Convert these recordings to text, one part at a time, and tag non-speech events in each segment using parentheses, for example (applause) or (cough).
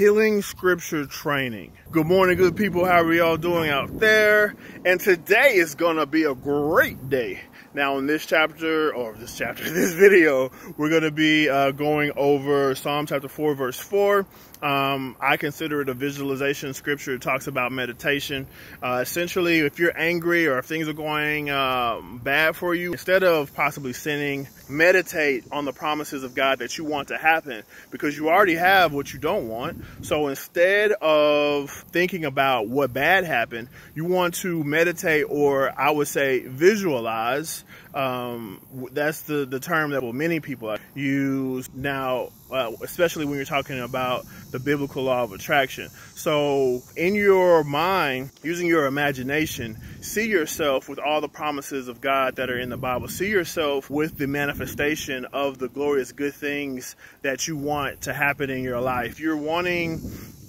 Healing Scripture Training. Good morning, good people. How are y'all doing out there? And today is going to be a great day. Now, in this chapter, or this chapter, (laughs) this video, we're going to be uh, going over Psalm chapter 4, verse 4. Um, I consider it a visualization scripture. It talks about meditation. Uh, essentially, if you're angry or if things are going uh, bad for you, instead of possibly sinning, meditate on the promises of God that you want to happen because you already have what you don't want. So instead of thinking about what bad happened, you want to meditate or I would say visualize. Um, that's the, the term that well, many people use now, uh, especially when you're talking about the biblical law of attraction. So in your mind, using your imagination, see yourself with all the promises of God that are in the Bible. See yourself with the manifestation of the glorious good things that you want to happen in your life. You're wanting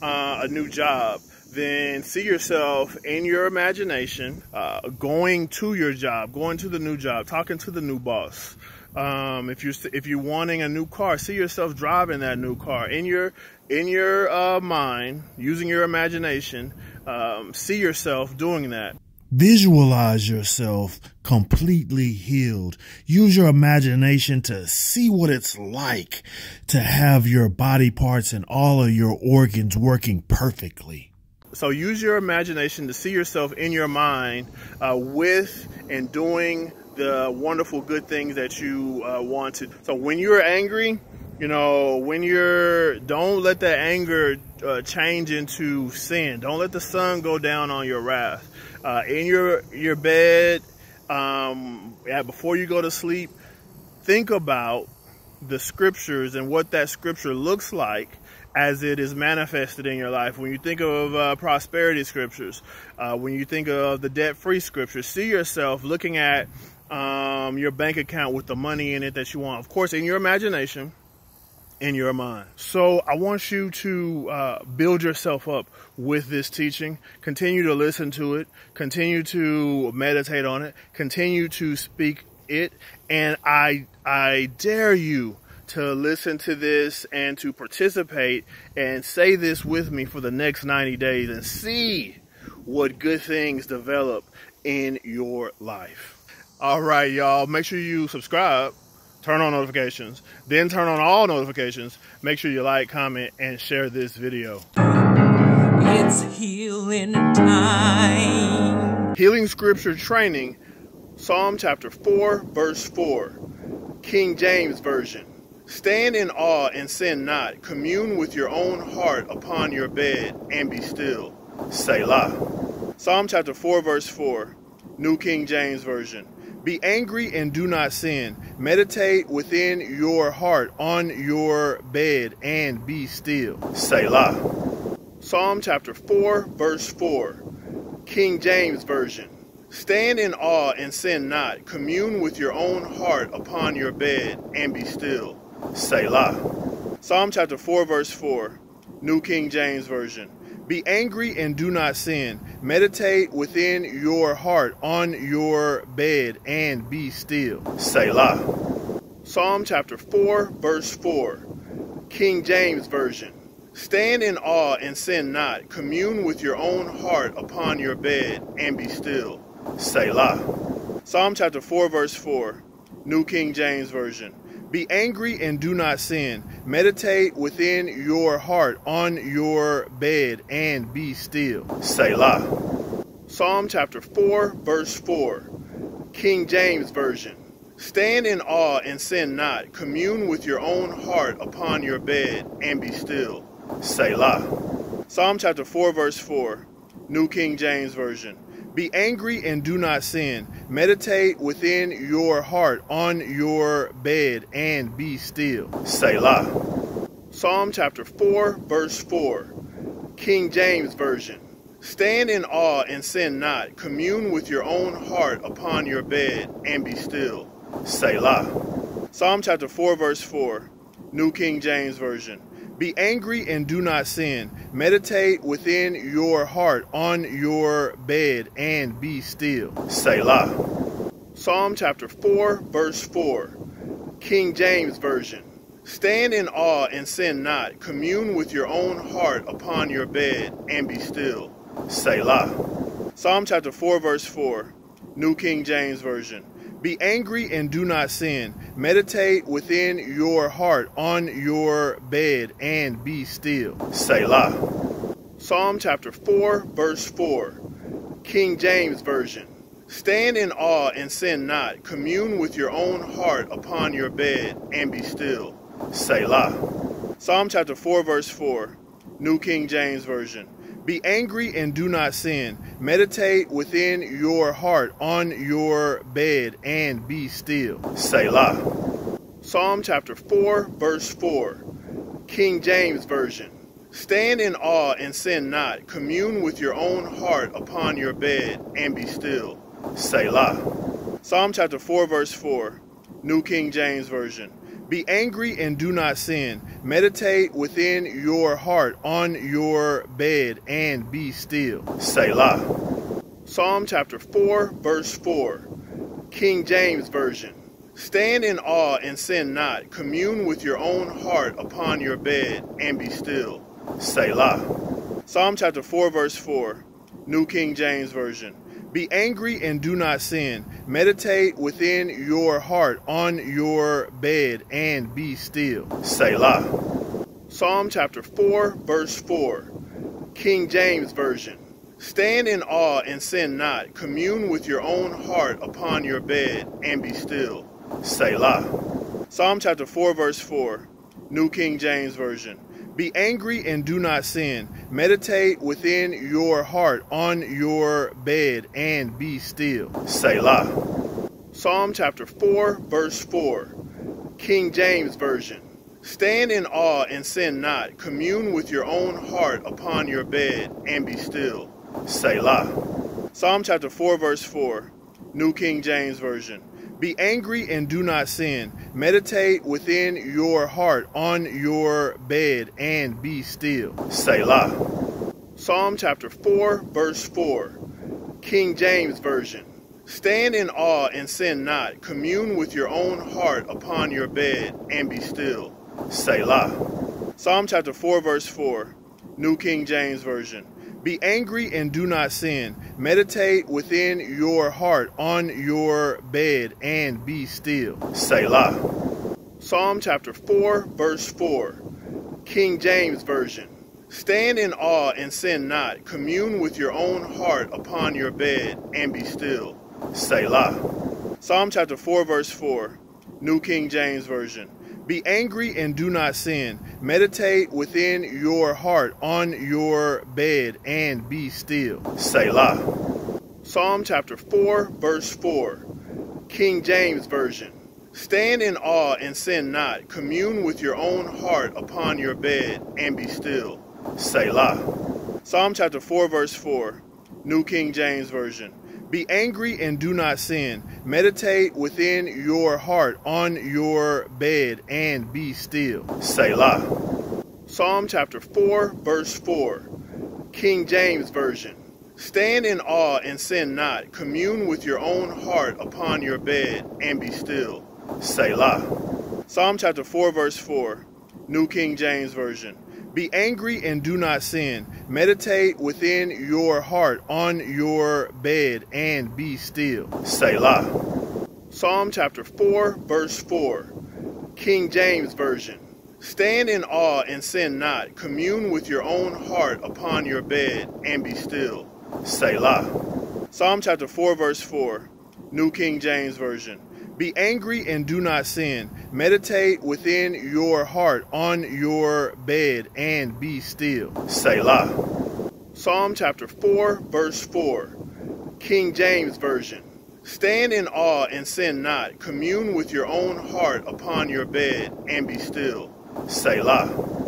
uh, a new job then see yourself in your imagination uh, going to your job, going to the new job, talking to the new boss. Um, if you're if you're wanting a new car, see yourself driving that new car in your in your uh, mind, using your imagination. Um, see yourself doing that. Visualize yourself completely healed. Use your imagination to see what it's like to have your body parts and all of your organs working perfectly. So use your imagination to see yourself in your mind uh, with and doing the wonderful good things that you uh, want to. So when you're angry, you know, when you're, don't let that anger uh, change into sin. Don't let the sun go down on your wrath. Uh, in your your bed, um, yeah, before you go to sleep, think about the scriptures and what that scripture looks like as it is manifested in your life. When you think of uh, prosperity scriptures, uh, when you think of the debt-free scriptures, see yourself looking at um, your bank account with the money in it that you want. Of course, in your imagination, in your mind. So I want you to uh, build yourself up with this teaching. Continue to listen to it. Continue to meditate on it. Continue to speak it. And I, I dare you to listen to this and to participate and say this with me for the next 90 days and see what good things develop in your life. All right, y'all, make sure you subscribe, turn on notifications, then turn on all notifications. Make sure you like, comment, and share this video. It's healing time. Healing Scripture Training, Psalm chapter 4, verse 4, King James Version. Stand in awe and sin not. Commune with your own heart upon your bed and be still. Selah. Psalm chapter 4, verse 4, New King James Version. Be angry and do not sin. Meditate within your heart on your bed and be still. Selah. Psalm chapter 4, verse 4, King James Version. Stand in awe and sin not. Commune with your own heart upon your bed and be still. Selah. Psalm chapter 4, verse 4, New King James Version. Be angry and do not sin. Meditate within your heart on your bed and be still. Selah. Psalm chapter 4, verse 4, King James Version. Stand in awe and sin not. Commune with your own heart upon your bed and be still. Selah. Psalm chapter 4, verse 4, New King James Version. Be angry and do not sin. Meditate within your heart on your bed and be still. Selah. Psalm chapter 4, verse 4, King James Version. Stand in awe and sin not. Commune with your own heart upon your bed and be still. Selah. Psalm chapter 4, verse 4, New King James Version. Be angry and do not sin. Meditate within your heart on your bed and be still. Selah. Psalm chapter 4, verse 4, King James Version. Stand in awe and sin not. Commune with your own heart upon your bed and be still. Selah. Psalm chapter 4, verse 4, New King James Version. Be angry and do not sin. Meditate within your heart on your bed and be still. Selah. Psalm chapter 4, verse 4, King James Version. Stand in awe and sin not. Commune with your own heart upon your bed and be still. Selah. Psalm chapter 4, verse 4, New King James Version. Be angry and do not sin. Meditate within your heart on your bed and be still. Selah. Psalm chapter 4, verse 4, King James Version. Stand in awe and sin not. Commune with your own heart upon your bed and be still. Selah. Psalm chapter 4, verse 4, New King James Version. Be angry and do not sin. Meditate within your heart on your bed and be still. Selah. Psalm chapter 4, verse 4, King James Version. Stand in awe and sin not. Commune with your own heart upon your bed and be still. Selah. Psalm chapter 4, verse 4, New King James Version. Be angry and do not sin. Meditate within your heart on your bed and be still. Selah. Psalm chapter 4, verse 4, King James Version. Stand in awe and sin not. Commune with your own heart upon your bed and be still. Selah. Psalm chapter 4, verse 4, New King James Version. Be angry and do not sin. Meditate within your heart on your bed and be still. Selah. Psalm chapter 4, verse 4, King James Version. Stand in awe and sin not. Commune with your own heart upon your bed and be still. Selah. Psalm chapter 4, verse 4, New King James Version. Be angry and do not sin. Meditate within your heart on your bed and be still. Selah. Psalm chapter 4, verse 4, King James Version. Stand in awe and sin not. Commune with your own heart upon your bed and be still. Selah. Psalm chapter 4, verse 4, New King James Version. Be angry and do not sin. Meditate within your heart on your bed and be still. Selah. Psalm chapter 4, verse 4, King James Version. Stand in awe and sin not. Commune with your own heart upon your bed and be still. Selah. Psalm chapter 4, verse 4, New King James Version. Be angry and do not sin. Meditate within your heart on your bed and be still. Selah. Psalm chapter 4, verse 4, King James Version. Stand in awe and sin not. Commune with your own heart upon your bed and be still. Selah. Psalm chapter 4, verse 4, New King James Version. Be angry and do not sin. Meditate within your heart on your bed and be still. Selah. Psalm chapter 4, verse 4, King James Version. Stand in awe and sin not. Commune with your own heart upon your bed and be still. Selah. Psalm chapter 4, verse 4, New King James Version. Be angry and do not sin. Meditate within your heart on your bed and be still. Selah. Psalm chapter 4, verse 4, King James Version. Stand in awe and sin not. Commune with your own heart upon your bed and be still. Selah. Psalm chapter 4, verse 4, New King James Version. Be angry and do not sin. Meditate within your heart on your bed and be still. Selah. Psalm chapter 4, verse 4, King James Version. Stand in awe and sin not. Commune with your own heart upon your bed and be still. Selah. Psalm chapter 4, verse 4, New King James Version. Be angry and do not sin. Meditate within your heart on your bed and be still. Selah. Psalm chapter 4, verse 4, King James Version. Stand in awe and sin not. Commune with your own heart upon your bed and be still. Selah.